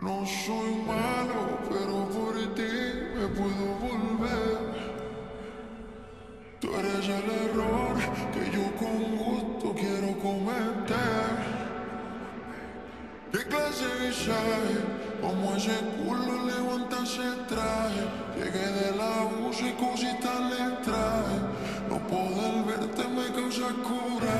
No soy malo, pero por ti me puedo volver. Tú eres el error que yo con gusto quiero cometer. ¿Qué clase de visaje? Como ese culo levanta ese traje. Llegué de la y cositas le traje. No poder verte me causa cura.